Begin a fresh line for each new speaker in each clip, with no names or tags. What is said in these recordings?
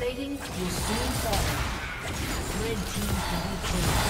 Plating will soon fall. Red team double kill.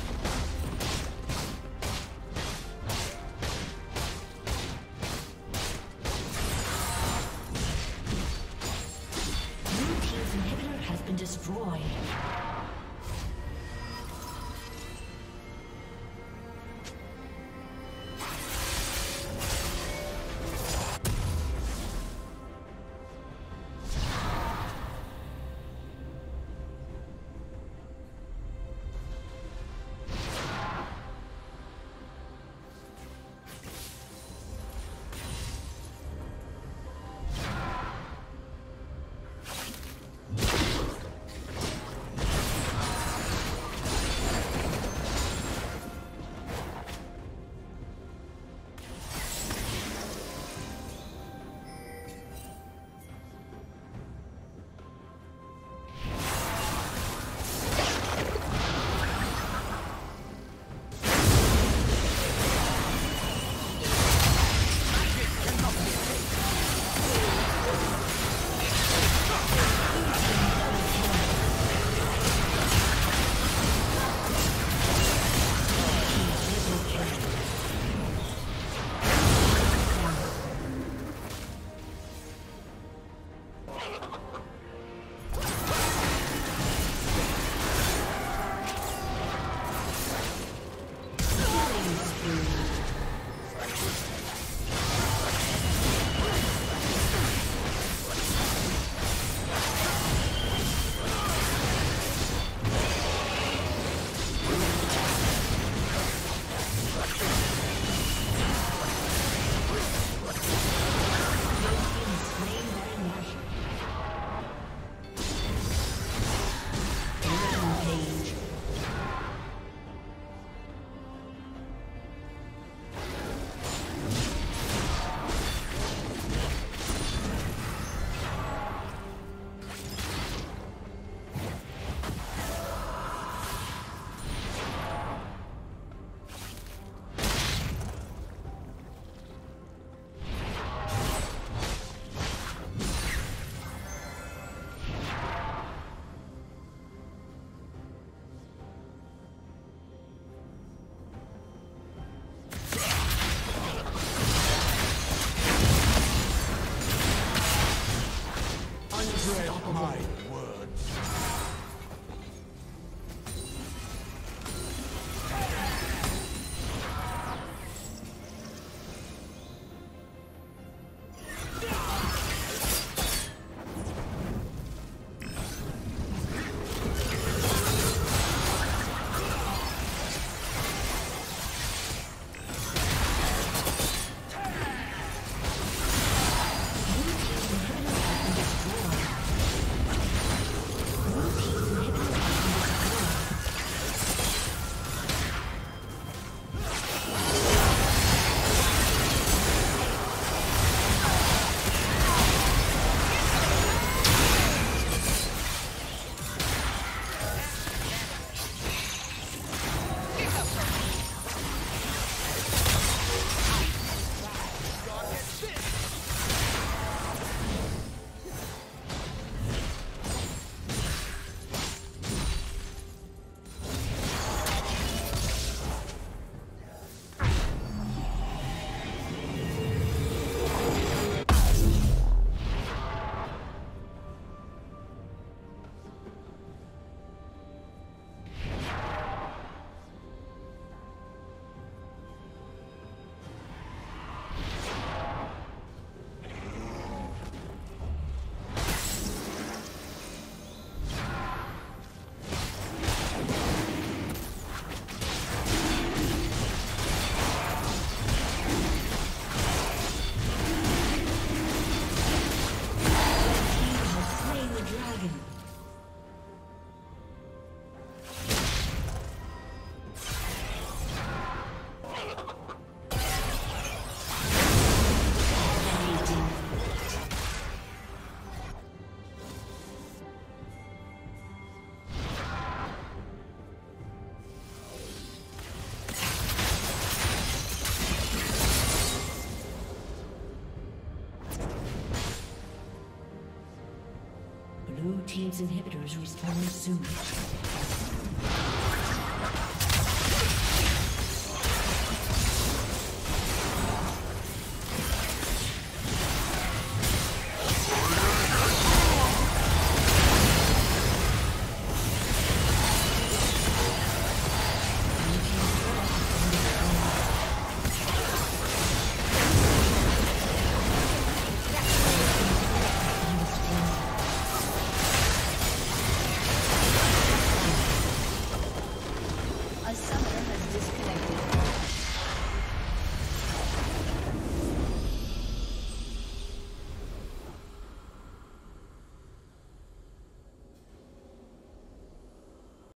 Blue Team's inhibitors respond soon.